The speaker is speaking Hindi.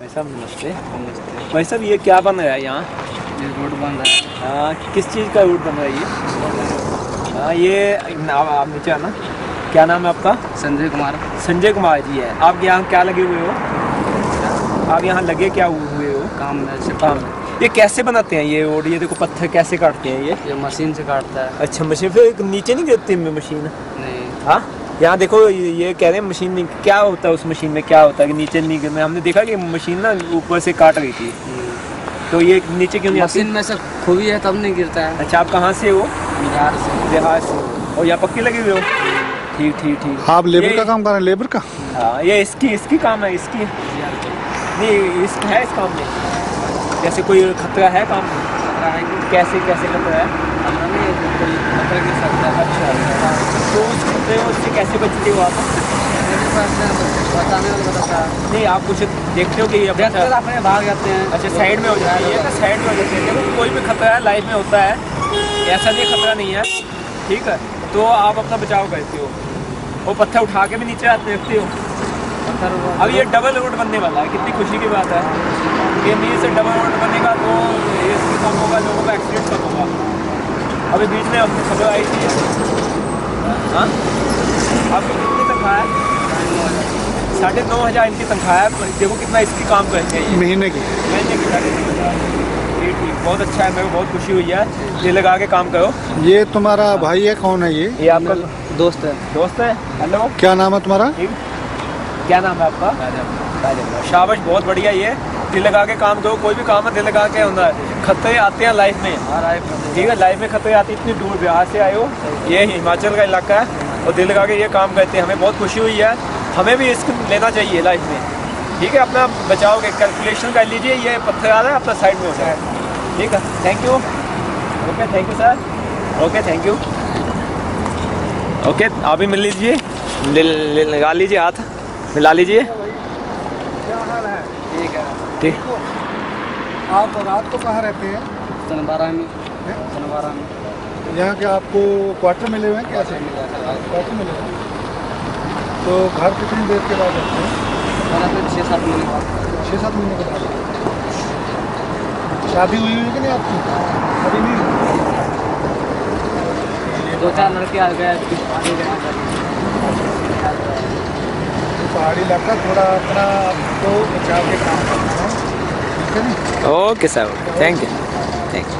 भाई साहब नमस्ते। नमस्ते। भाई साहब ये क्या बन रहा है यहाँ? ये रोड बन रहा है। हाँ, किस चीज़ का रोड बन रहा है ये? हाँ ये नाम आप नीचे आना। क्या नाम है आपका? संजय कुमार। संजय कुमार जी है। आप यहाँ क्या लगे हुए हो? आप यहाँ लगे क्या हुए हो? काम में काम ये कैसे बनाते हैं ये रोड ये देखो पत्थर कैसे काटते हैं ये? ये मशीन से काटता है। अच्छा मशीन। फिर नीचे नहीं गिरती मशीन? नहीं। हाँ? यहाँ देखो ये कह रहे हैं मशीन नहीं क्या होता है उस मशीन में क्या होता है? कि नीचे नहीं गिरना हमने देखा कि मशीन ना ऊपर से काट रही थी। तो ये नीचे क्यों नहीं मशीन में से खुबी है तब नहीं गिरता है। अच्छा आप कहाँ से हो? बिहार से। बिहार से। और यहाँ पक्की लगे हुए हो? ठीक ठीक ठीक। आप लेबर का काम कर रहे हैं लेबर का? हाँ ये इसकी इसकी काम है इसकी। नहीं इस है इस काम में। जैसे कोई खतरा है काम में? खतरा है कैसे कैसे खतरा है? अच्छा उससे कैसे बचते हो आप मेरे पास में बताने वाला बताता है नहीं आप कुछ देखते हो कि ये देखते अपने भाग जाते हैं। अच्छा साइड में हो जाती है। तो साइड में हो जाती है। देखो कोई भी खतरा है लाइफ में होता है ऐसा नहीं खतरा नहीं है। ठीक है? तो आप अपना बचाव करते हो। वो पत्थर उठा के भी नीचे आते देखते हो। अब ये डबल रोड बनने वाला है। कितनी खुशी की बात है। ये नीचे से डबल रोड बनेगा तो इसकी कम होगा लोगों का एक्सीडेंट कम होगा। अभी बीच में हमने खबर आई थी। हाँ? आपकी कितनी तनख्वाह है साढ़े नौ हज़ार इनकी तनख्वाह है देखो कितना इसकी काम करते हैं महीने की? मैंने की साढ़े हज़ार। ठीक ठीक। बहुत अच्छा है मेरे को बहुत खुशी हुई है। ये लगा के काम करो। ये तुम्हारा भाई है कौन है ये? ये आपका दोस्त है। दोस्त है? हेलो क्या नाम है तुम्हारा? क्या नाम है आपका? शाबाश बहुत बढ़िया ये। दिल लगा के काम करो कोई भी काम है दिल लगा के होना है। खतरे आते हैं लाइफ में। ठीक है लाइफ में खतरे आते हैं इतनी दूर बिहार से आए हो। ये हिमाचल का इलाका है। और दिल लगा के ये काम करते हैं। हमें बहुत खुशी हुई है। हमें भी रिस्क लेना चाहिए लाइफ में। ठीक है अपना बचाओ के कैलकुलेशन कर लीजिए। ये पत्थर आ रहा है अपना साइड में हो जाए ठीक है thank you okay thank you sir okay thank you okay आप भी मिल लीजिए। लगा लीजिए हाथ। मिला लीजिए। ठीक है। ठीक। आप रात को कहाँ रहते हैं? सन बारह में। सन बारह में। यहाँ के आपको क्वार्टर मिले हुए हैं कैसे क्वार्टर मिले हुए हैं। तो घर कितनी देर के बाद रहते हैं? छः सात महीने बाद। छः सात महीने के बाद। शादी हुई हुई है कि नहीं आपकी? अभी नहीं दो चार लड़के आ गए पहाड़ी इलाका थोड़ा अपना आपको बचाव के काम करना है। ठीक है नहीं okay sir thank you thank you